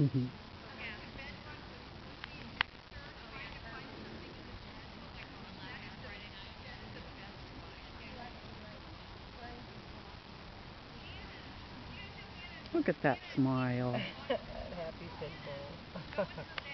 Mm-hmm. Look at that smile. Happy pitbull.